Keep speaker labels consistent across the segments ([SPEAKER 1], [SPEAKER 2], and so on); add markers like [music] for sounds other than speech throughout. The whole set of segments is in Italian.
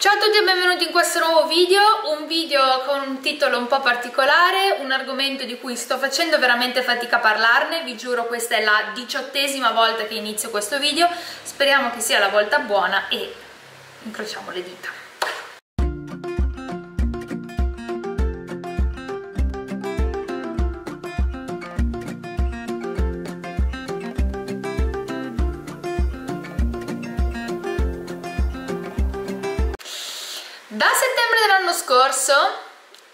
[SPEAKER 1] Ciao a tutti e benvenuti in questo nuovo video, un video con un titolo un po' particolare, un argomento di cui sto facendo veramente fatica a parlarne, vi giuro questa è la diciottesima volta che inizio questo video, speriamo che sia la volta buona e incrociamo le dita. Scorso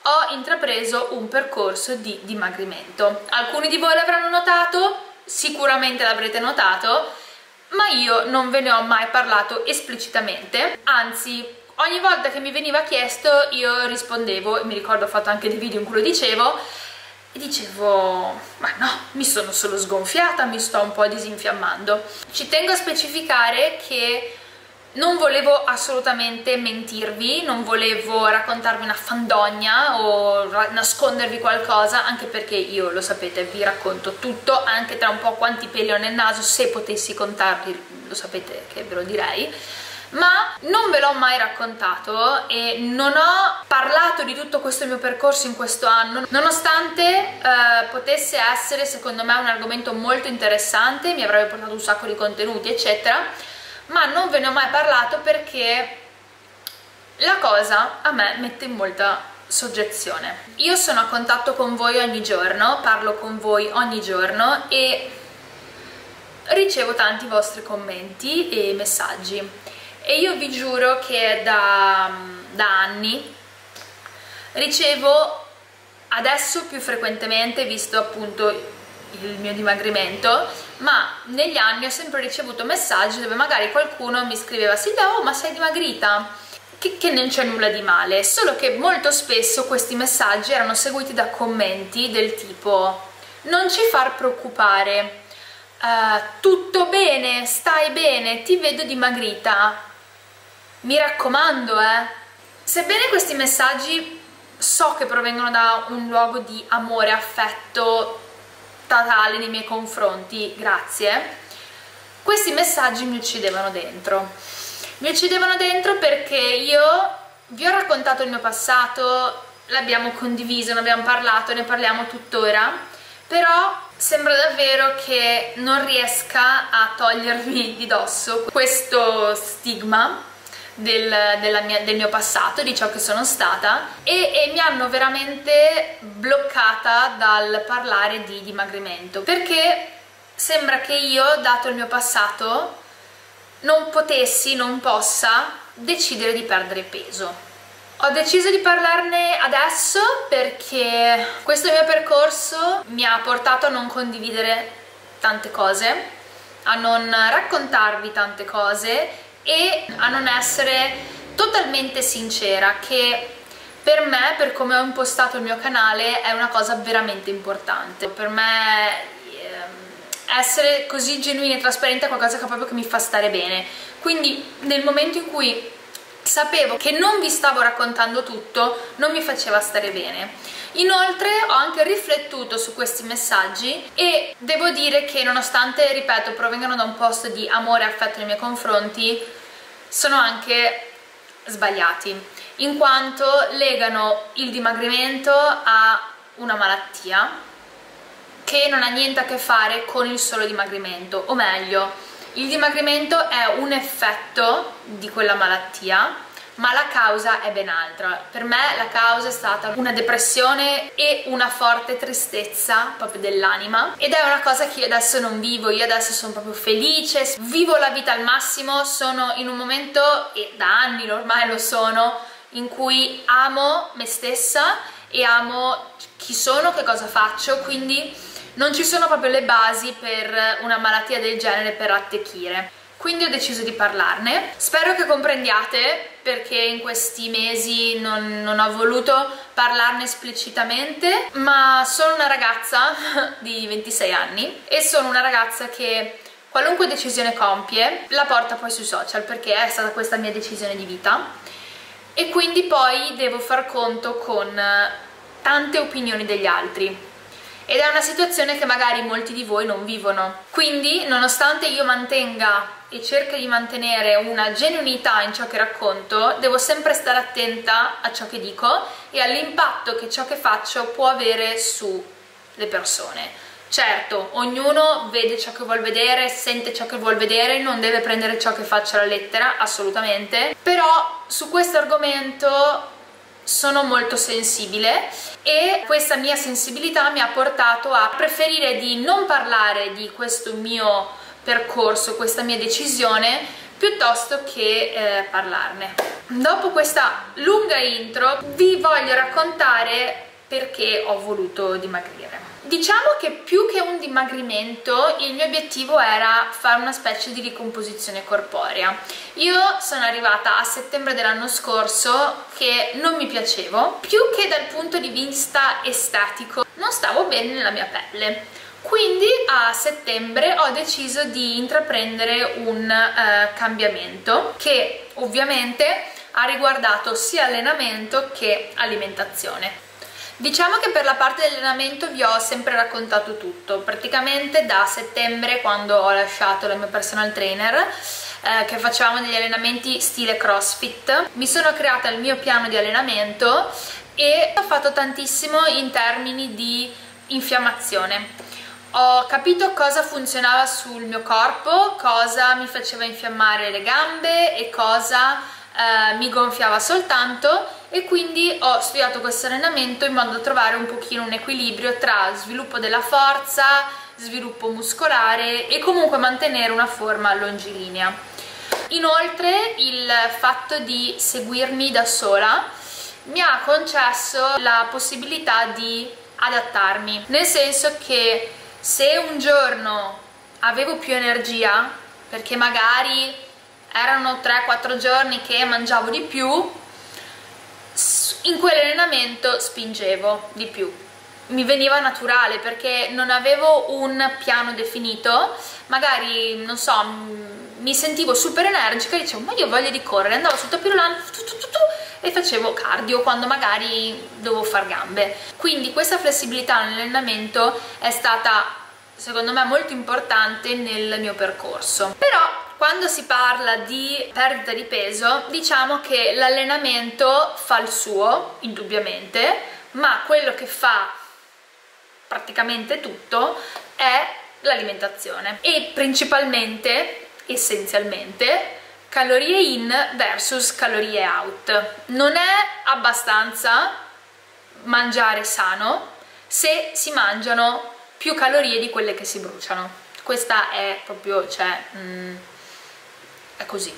[SPEAKER 1] ho intrapreso un percorso di dimagrimento. Alcuni di voi l'avranno notato, sicuramente l'avrete notato, ma io non ve ne ho mai parlato esplicitamente, anzi ogni volta che mi veniva chiesto io rispondevo, e mi ricordo ho fatto anche dei video in cui lo dicevo, e dicevo, ma no, mi sono solo sgonfiata, mi sto un po' disinfiammando. Ci tengo a specificare che non volevo assolutamente mentirvi, non volevo raccontarvi una fandogna o nascondervi qualcosa, anche perché io, lo sapete, vi racconto tutto, anche tra un po' quanti peli ho nel naso, se potessi contarli, lo sapete che ve lo direi, ma non ve l'ho mai raccontato e non ho parlato di tutto questo mio percorso in questo anno, nonostante eh, potesse essere secondo me un argomento molto interessante, mi avrebbe portato un sacco di contenuti, eccetera, ma non ve ne ho mai parlato perché la cosa a me mette in molta soggezione. Io sono a contatto con voi ogni giorno, parlo con voi ogni giorno e ricevo tanti vostri commenti e messaggi e io vi giuro che da, da anni ricevo adesso più frequentemente, visto appunto il mio dimagrimento ma negli anni ho sempre ricevuto messaggi dove magari qualcuno mi scriveva Silvia oh ma sei dimagrita? Che, che non c'è nulla di male solo che molto spesso questi messaggi erano seguiti da commenti del tipo non ci far preoccupare uh, tutto bene, stai bene, ti vedo dimagrita. Mi raccomando eh sebbene questi messaggi so che provengono da un luogo di amore, affetto totale nei miei confronti, grazie, questi messaggi mi uccidevano dentro. Mi uccidevano dentro perché io vi ho raccontato il mio passato, l'abbiamo condiviso, ne abbiamo parlato, ne parliamo tuttora, però sembra davvero che non riesca a togliermi di dosso questo stigma del, mia, del, mio passato, di ciò che sono stata e, e, mi hanno veramente bloccata dal parlare di dimagrimento perché sembra che io, dato il mio passato, non potessi, non possa decidere di perdere peso. Ho deciso di parlarne adesso perché questo mio percorso mi ha portato a non condividere tante cose, a non raccontarvi tante cose e a non essere totalmente sincera che per me, per come ho impostato il mio canale, è una cosa veramente importante. Per me ehm, essere così genuina e trasparente è qualcosa che proprio che mi fa stare bene. Quindi nel momento in cui sapevo che non vi stavo raccontando tutto, non mi faceva stare bene. Inoltre ho anche riflettuto su questi messaggi e devo dire che nonostante, ripeto, provengano da un posto di amore e affetto nei miei confronti, sono anche sbagliati, in quanto legano il dimagrimento a una malattia che non ha niente a che fare con il solo dimagrimento, o meglio, il dimagrimento è un effetto di quella malattia ma la causa è ben altra. Per me la causa è stata una depressione e una forte tristezza proprio dell'anima. Ed è una cosa che io adesso non vivo, io adesso sono proprio felice, vivo la vita al massimo, sono in un momento, e da anni ormai lo sono, in cui amo me stessa e amo chi sono, che cosa faccio, quindi non ci sono proprio le basi per una malattia del genere per attecchire. Quindi ho deciso di parlarne. Spero che comprendiate perché in questi mesi non, non, ho voluto parlarne esplicitamente, ma sono una ragazza [laughs] di 26 anni e sono una ragazza che qualunque decisione compie la porta poi sui social perché è stata questa mia decisione di vita. E quindi poi devo far conto con tante opinioni degli altri ed è una situazione che magari molti di voi non vivono. Quindi, nonostante io mantenga e cerchi di mantenere una genuinità in ciò che racconto, devo sempre stare attenta a ciò che dico e all'impatto che ciò che faccio può avere sulle persone. Certo, ognuno vede ciò che vuol vedere, sente ciò che vuol vedere, non deve prendere ciò che faccia la lettera, assolutamente, però su questo argomento sono molto sensibile e questa mia sensibilità mi ha portato a preferire di non parlare di questo mio percorso, questa mia decisione piuttosto che eh, parlarne. Dopo questa lunga intro vi voglio raccontare perché ho voluto dimagrire. Diciamo che più che un dimagrimento il mio obiettivo era fare una specie di ricomposizione corporea. Io sono arrivata a settembre dell'anno scorso che non mi piacevo, più che dal punto di vista estetico, non stavo bene nella mia pelle. Quindi a settembre ho deciso di intraprendere un eh, cambiamento che ovviamente ha riguardato sia allenamento che alimentazione. Diciamo che per la parte dell'allenamento vi ho sempre raccontato tutto, praticamente da settembre quando ho lasciato la mia personal trainer eh, che facevamo degli allenamenti stile crossfit, mi sono creata il mio piano di allenamento e ho fatto tantissimo in termini di infiammazione. Ho capito cosa funzionava sul mio corpo, cosa mi faceva infiammare le gambe e cosa eh, mi gonfiava soltanto e quindi ho studiato questo allenamento in modo da trovare un pochino un equilibrio tra sviluppo della forza, sviluppo muscolare e comunque mantenere una forma longilinea. Inoltre il fatto di seguirmi da sola mi ha concesso la possibilità di adattarmi, nel senso che se un giorno avevo più energia, perché magari erano 3-4 giorni che mangiavo di più, in quell'allenamento spingevo di più. Mi veniva naturale perché non avevo un piano definito magari non so mi sentivo super energica e dicevo ma io voglio di correre andavo sul tapirulano e facevo cardio quando magari dovevo far gambe. Quindi questa flessibilità nell'allenamento è stata secondo me molto importante nel mio percorso. Però quando si parla di perdita di peso diciamo che l'allenamento fa il suo indubbiamente ma quello che fa praticamente tutto è l'alimentazione e principalmente essenzialmente calorie in versus calorie out. Non è abbastanza mangiare sano se si mangiano più calorie di quelle che si bruciano. Questa è proprio cioè mm, è così.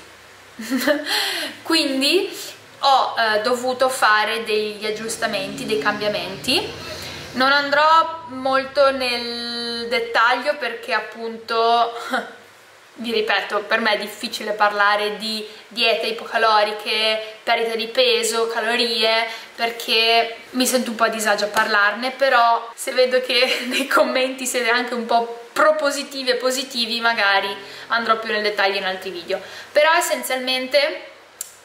[SPEAKER 1] [laughs] Quindi ho eh, dovuto fare degli aggiustamenti, dei cambiamenti. Non andrò molto nel dettaglio perché appunto [laughs] vi ripeto, per me è difficile parlare di diete ipocaloriche, perdita di peso, calorie, perché mi sento un po' a disagio a parlarne, però se vedo che [laughs] nei commenti siete anche un po' propositivi e positivi magari andrò più nel dettaglio in altri video. Però essenzialmente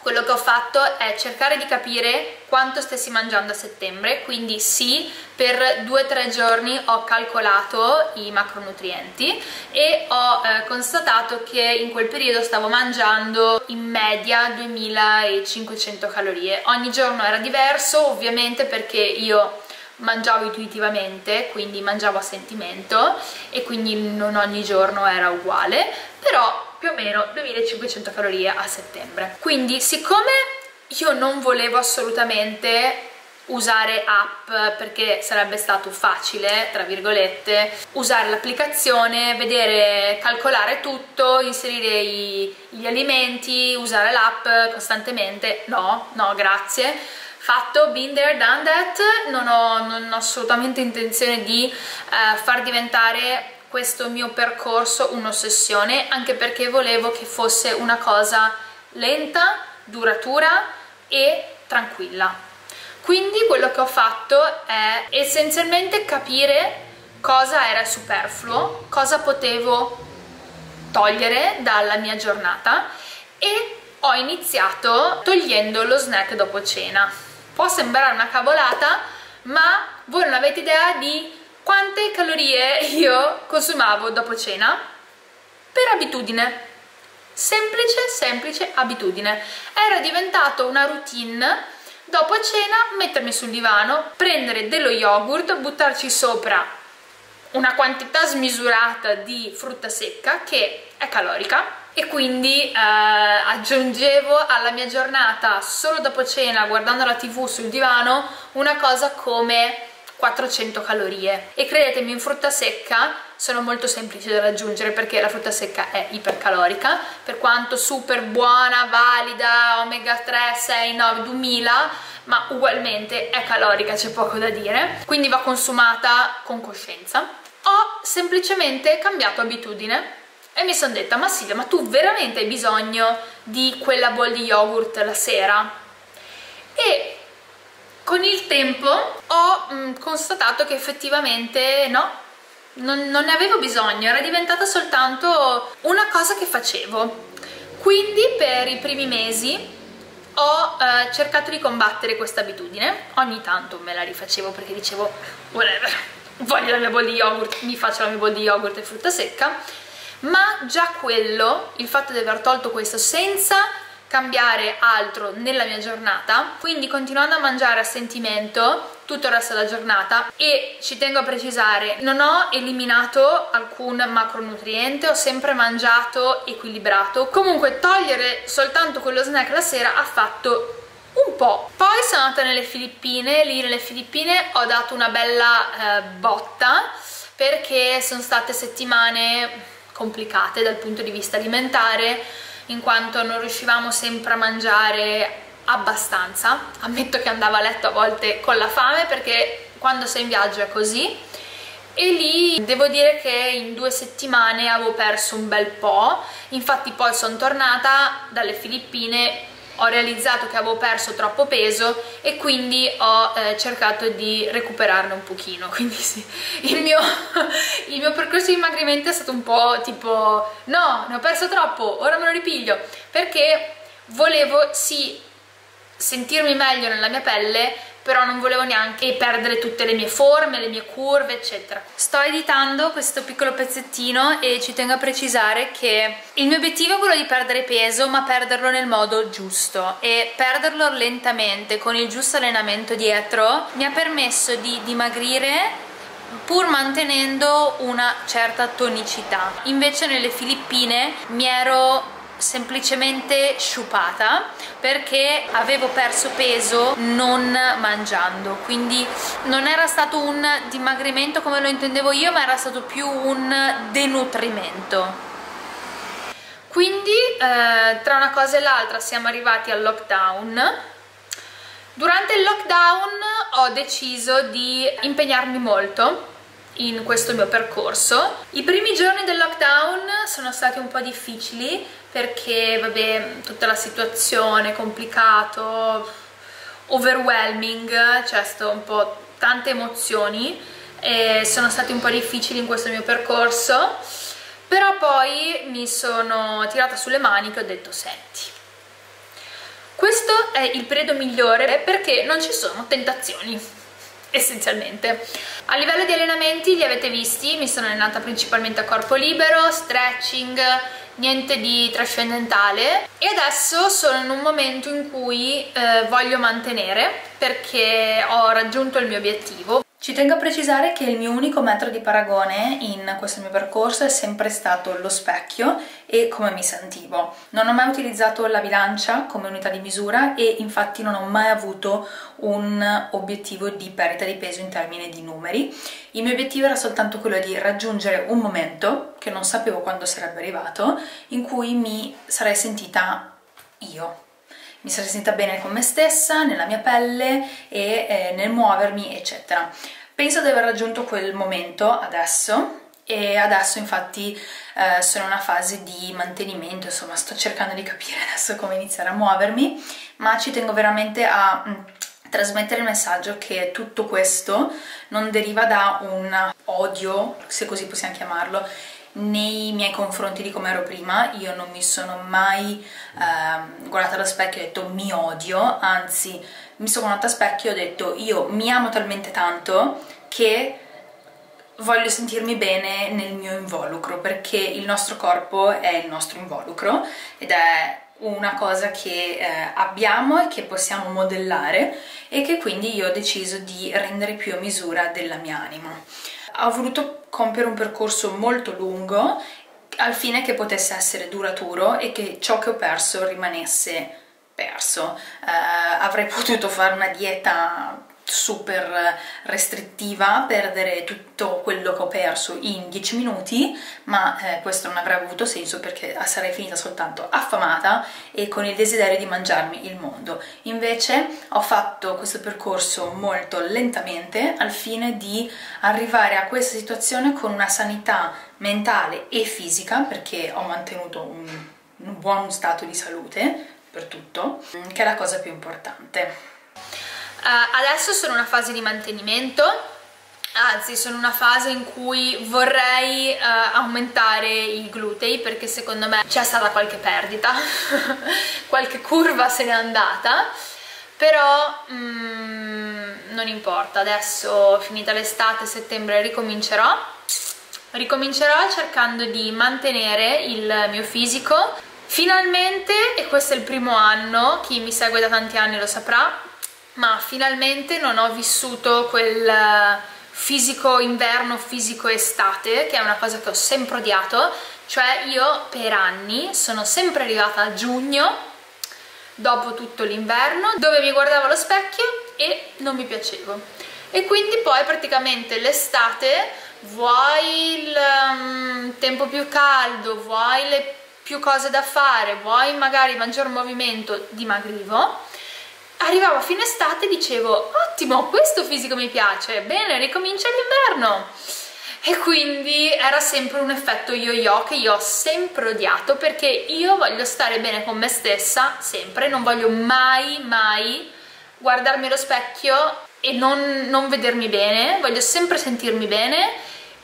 [SPEAKER 1] quello che ho fatto è cercare di capire quanto stessi mangiando a settembre, quindi sì, per 2-3 giorni ho calcolato i macronutrienti e ho eh, constatato che in quel periodo stavo mangiando in media 2500 calorie. Ogni giorno era diverso, ovviamente perché io mangiavo intuitivamente, quindi mangiavo a sentimento e quindi non ogni giorno era uguale, però più o meno 2500 calorie a settembre. Quindi siccome io non volevo assolutamente usare app perché sarebbe stato facile, tra virgolette, usare l'applicazione, vedere, calcolare tutto, inserire i, gli alimenti, usare l'app costantemente, no, no, grazie fatto, been there, done that, non ho, non ho assolutamente intenzione di eh, far diventare questo mio percorso un'ossessione, anche perché volevo che fosse una cosa lenta, duratura e tranquilla. Quindi quello che ho fatto è essenzialmente capire cosa era superfluo, cosa potevo togliere dalla mia giornata e ho iniziato togliendo lo snack dopo cena può sembrare una cavolata ma voi non avete idea di quante calorie io consumavo dopo cena? Per abitudine. Semplice semplice abitudine. Era diventato una routine dopo cena mettermi sul divano prendere dello yogurt buttarci sopra una quantità smisurata di frutta secca che è calorica e quindi eh, aggiungevo alla mia giornata solo dopo cena guardando la tv sul divano una cosa come 400 calorie. E credetemi in frutta secca sono molto semplici da raggiungere perché la frutta secca è ipercalorica. Per quanto super buona, valida, omega 3, 6, 9, 2000 ma ugualmente è calorica, c'è poco da dire. Quindi va consumata con coscienza. Ho semplicemente cambiato abitudine e mi sono detta ma Silvia ma tu veramente hai bisogno di quella bowl di yogurt la sera? e con il tempo ho constatato che effettivamente no non, non, ne avevo bisogno era diventata soltanto una cosa che facevo. Quindi per i primi mesi ho eh, cercato di combattere questa abitudine. Ogni tanto me la rifacevo perché dicevo whatever [laughs] voglio la mia bowl di yogurt mi faccio la mia bowl di yogurt e frutta secca. Ma già quello, il fatto di aver tolto questo senza cambiare altro nella mia giornata. Quindi continuando a mangiare a sentimento tutto il resto della giornata. E ci tengo a precisare non ho eliminato alcun macronutriente ho sempre mangiato equilibrato. Comunque togliere soltanto quello snack la sera ha fatto un po' poi sono andata nelle Filippine lì nelle Filippine ho dato una bella eh, botta perché sono state settimane complicate dal punto di vista alimentare in quanto non riuscivamo sempre a mangiare abbastanza. Ammetto che andavo a letto a volte con la fame perché quando sei in viaggio è così. E lì devo dire che in due settimane avevo perso un bel po' infatti poi sono tornata dalle Filippine ho realizzato che avevo perso troppo peso e quindi ho eh, cercato di recuperarne un pochino. [laughs] Quindi sì, il mio, il mio percorso di dimagrimento è stato un po' tipo no, ne ho perso troppo, ora me lo ripiglio. Perché volevo sì sentirmi meglio nella mia pelle però non volevo neanche perdere tutte le mie forme, le mie curve eccetera. Sto editando questo piccolo pezzettino e ci tengo a precisare che il mio obiettivo è quello di perdere peso ma perderlo nel modo giusto. E perderlo lentamente con il giusto allenamento dietro mi ha permesso di dimagrire pur mantenendo una certa tonicità. Invece nelle Filippine mi ero semplicemente sciupata perché avevo perso peso non mangiando. Quindi non era stato un dimagrimento come lo intendevo io ma era stato più un denutrimento. Quindi eh, tra una cosa e l'altra siamo arrivati al lockdown. Durante il lockdown ho deciso di impegnarmi molto in questo mio percorso. I primi giorni del lockdown sono stati un po' difficili perché, vabbè, tutta la situazione, complicato, overwhelming, cioè sto un po' tante emozioni e sono stati un po' difficili in questo mio percorso però poi mi sono tirata sulle maniche e ho detto senti questo è il periodo migliore perché non ci sono tentazioni essenzialmente. A livello di allenamenti li avete visti mi sono allenata principalmente a corpo libero stretching niente di trascendentale. E adesso sono in un momento in cui eh, voglio mantenere perché ho raggiunto il mio obiettivo ci tengo a precisare che il mio unico metro di paragone in questo mio percorso è sempre stato lo specchio e come mi sentivo. Non ho mai utilizzato la bilancia come unità di misura e infatti non ho mai avuto un obiettivo di perdita di peso in termini di numeri. Il mio obiettivo era soltanto quello di raggiungere un momento, che non sapevo quando sarebbe arrivato, in cui mi sarei sentita io, mi sarei sentita bene con me stessa, nella mia pelle e eh, nel muovermi eccetera. Penso di aver raggiunto quel momento adesso e adesso infatti eh, sono in una fase di mantenimento insomma sto cercando di capire [laughs] adesso come iniziare a muovermi ma ci tengo veramente a mm, trasmettere il messaggio che tutto questo non deriva da un odio, se così possiamo chiamarlo, nei miei confronti di come ero prima, io non mi sono mai eh, guardata allo specchio e ho detto mi odio, anzi mi sono guardata allo specchio e ho detto io mi amo talmente tanto che voglio sentirmi bene nel mio involucro perché il nostro corpo è il nostro involucro ed è una cosa che eh, abbiamo e che possiamo modellare e che quindi io ho deciso di rendere più a misura della mia anima. Ho voluto compiere un percorso molto lungo al fine che potesse essere duraturo e che ciò che ho perso rimanesse perso. Uh, avrei [laughs] potuto fare una dieta super restrittiva, perdere tutto quello che ho perso in 10 minuti, ma eh, questo non avrebbe avuto senso perché sarei finita soltanto affamata e con il desiderio di mangiarmi il mondo. Invece ho fatto questo percorso molto lentamente al fine di arrivare a questa situazione con una sanità mentale e fisica, perché ho mantenuto un, un buon stato di salute per tutto, che è la cosa più importante.
[SPEAKER 2] Uh, adesso sono in una fase di mantenimento, anzi sono in una fase in cui vorrei uh, aumentare i glutei perché secondo me c'è stata qualche perdita, [laughs] qualche curva se n'è andata, però mm, non importa, adesso finita l'estate, settembre ricomincerò, ricomincerò cercando di mantenere il mio fisico, finalmente, e questo è il primo anno, chi mi segue da tanti anni lo saprà, ma finalmente non ho vissuto quel eh, fisico inverno, fisico estate, che è una cosa che ho sempre odiato, cioè io per anni sono sempre arrivata a giugno, dopo tutto l'inverno, dove mi guardavo allo specchio e non mi piacevo. E quindi poi praticamente l'estate, vuoi il um, tempo più caldo, vuoi le più cose da fare, vuoi magari maggior movimento, dimagrivo, arrivavo a fine estate e dicevo ottimo, questo fisico mi piace, bene, ricomincia l'inverno. E quindi era sempre un effetto yo-yo che io ho sempre odiato perché io voglio stare bene con me stessa sempre, non voglio mai mai guardarmi allo specchio e non, non vedermi bene, voglio sempre sentirmi bene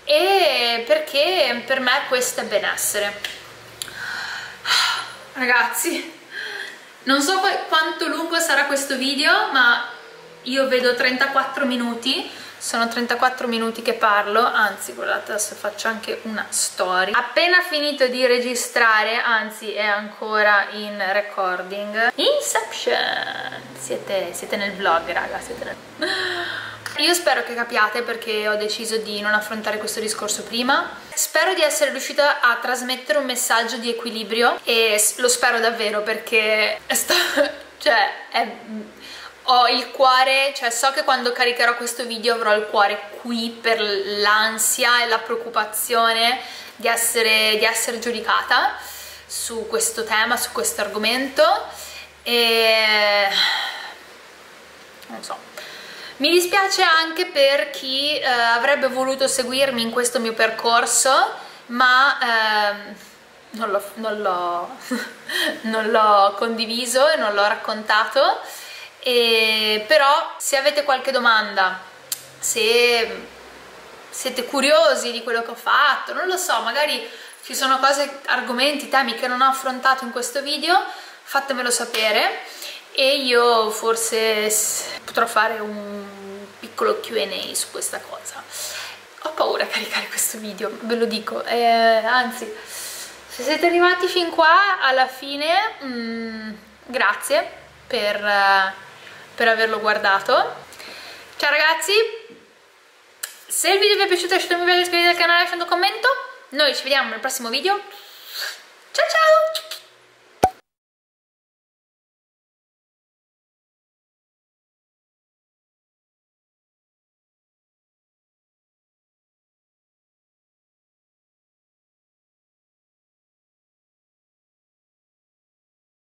[SPEAKER 2] e perché per me questo è benessere. Ragazzi non so quanto lungo sarà questo video, ma io vedo 34 minuti, sono 34 minuti che parlo, anzi guardate adesso faccio anche una storia. Appena finito di registrare, anzi è ancora in recording, Inception! Siete, siete nel vlog raga, siete nel... Io spero che capiate perché ho deciso di non affrontare questo discorso prima. Spero di essere riuscita a trasmettere un messaggio di equilibrio e lo spero davvero perché [laughs] sto, cioè, è, ho il cuore, cioè so che quando caricherò questo video avrò il cuore qui per l'ansia e la preoccupazione di essere, di essere giudicata su questo tema, su questo argomento e non so mi dispiace anche per chi eh, avrebbe voluto seguirmi in questo mio percorso, ma eh, [laughs] non l'ho condiviso e non l'ho raccontato. E, però se avete qualche domanda, se siete curiosi di quello che ho fatto, non lo so, magari ci sono cose, argomenti, temi che non ho affrontato in questo video, fatemelo sapere e io forse potrò fare un piccolo Q&A su questa cosa. Ho paura a caricare questo video, ve lo dico. Eh, anzi se siete arrivati fin qua alla fine mh, mm, grazie per, uh, per averlo guardato. Ciao ragazzi! Se il video vi è piaciuto lasciate un piace iscrivetevi al canale lasciando un commento. Noi ci vediamo nel prossimo video. Ciao ciao